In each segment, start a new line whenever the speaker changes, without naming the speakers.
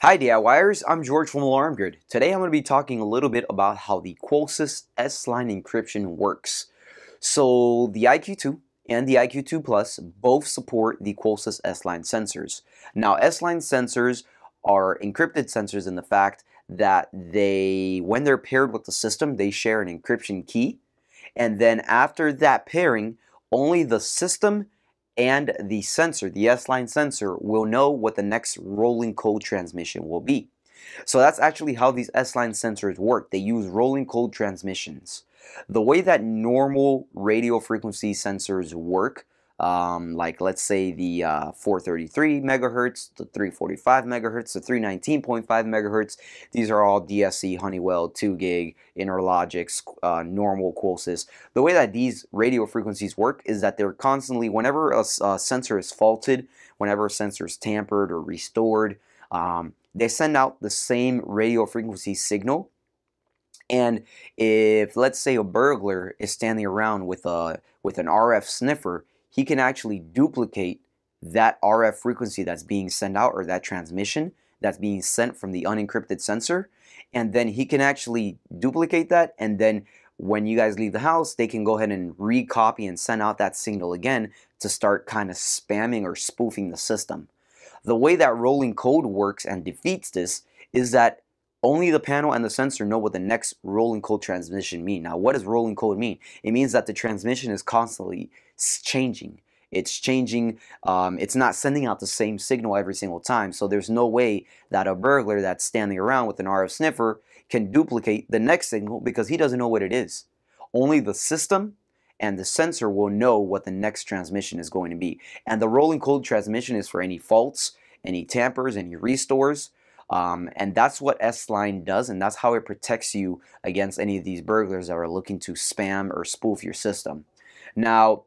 Hi DIYers, I'm George from Alarm Grid. Today I'm going to be talking a little bit about how the Qolsys S-Line encryption works. So the IQ2 and the IQ2 Plus both support the Qolsys S-Line sensors. Now S-Line sensors are encrypted sensors in the fact that they, when they're paired with the system, they share an encryption key. And then after that pairing, only the system and the sensor, the S-line sensor, will know what the next rolling code transmission will be. So that's actually how these S-line sensors work. They use rolling code transmissions. The way that normal radio frequency sensors work um, like let's say the uh, 433 megahertz, the 345 megahertz, the 319.5 megahertz. These are all DSC, Honeywell, 2GIG, Interlogix, uh, normal Qolsys. The way that these radio frequencies work is that they're constantly, whenever a, a sensor is faulted, whenever a sensor is tampered or restored, um, they send out the same radio frequency signal and if let's say a burglar is standing around with a with an RF sniffer, he can actually duplicate that RF frequency that's being sent out or that transmission that's being sent from the unencrypted sensor and then he can actually duplicate that and then when you guys leave the house they can go ahead and recopy and send out that signal again to start kind of spamming or spoofing the system. The way that rolling code works and defeats this is that only the panel and the sensor know what the next rolling code transmission mean. Now, what does rolling code mean? It means that the transmission is constantly changing. It's changing, um, it's not sending out the same signal every single time. So there's no way that a burglar that's standing around with an RF sniffer can duplicate the next signal because he doesn't know what it is. Only the system and the sensor will know what the next transmission is going to be. And the rolling code transmission is for any faults, any tampers, any restores. Um, and that's what S-Line does, and that's how it protects you against any of these burglars that are looking to spam or spoof your system. Now,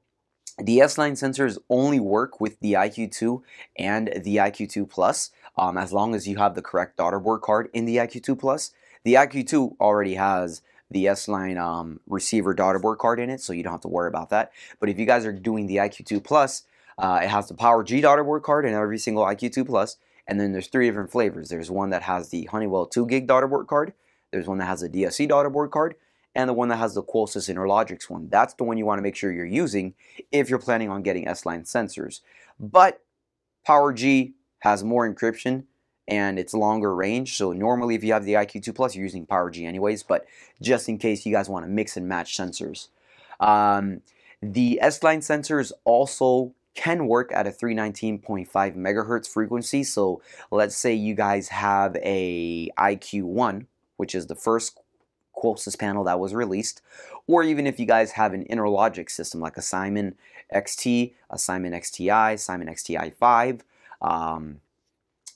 the S-Line sensors only work with the IQ2 and the IQ2 Plus um, as long as you have the correct daughter board card in the IQ2 Plus. The IQ2 already has the S-Line um, receiver daughter board card in it, so you don't have to worry about that. But if you guys are doing the IQ2 Plus, uh, it has the PowerG daughter board card in every single IQ2 Plus. And then there's three different flavors. There's one that has the Honeywell 2GIG daughter board card. There's one that has a DSC daughter board card. And the one that has the Qolsys Interlogix one. That's the one you want to make sure you're using if you're planning on getting S-Line sensors. But PowerG has more encryption and it's longer range. So normally if you have the IQ2 Plus, you're using PowerG anyways, but just in case you guys want to mix and match sensors. Um, the S-Line sensors also can work at a 319.5 megahertz frequency. So let's say you guys have a IQ1, which is the first Qolsys panel that was released, or even if you guys have an Interlogix system like a Simon XT, a Simon XTI, Simon XTI5. Um,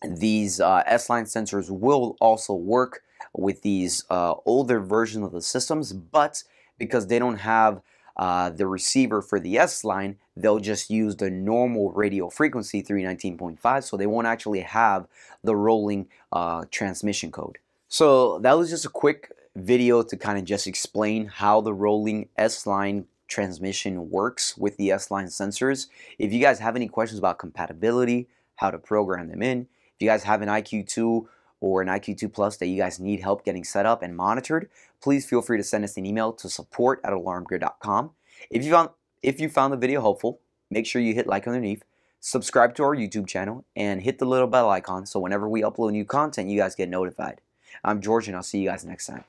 these uh, S-Line sensors will also work with these uh, older versions of the systems, but because they don't have uh, the receiver for the S line, they'll just use the normal radio frequency 319.5, so they won't actually have the rolling uh, transmission code. So that was just a quick video to kind of just explain how the rolling S line transmission works with the S line sensors. If you guys have any questions about compatibility, how to program them in, if you guys have an IQ2 or an IQ2 Plus that you guys need help getting set up and monitored, please feel free to send us an email to support at alarmgrid.com. If you found if you found the video helpful, make sure you hit like underneath, subscribe to our YouTube channel, and hit the little bell icon so whenever we upload new content, you guys get notified. I'm George, and I'll see you guys next time.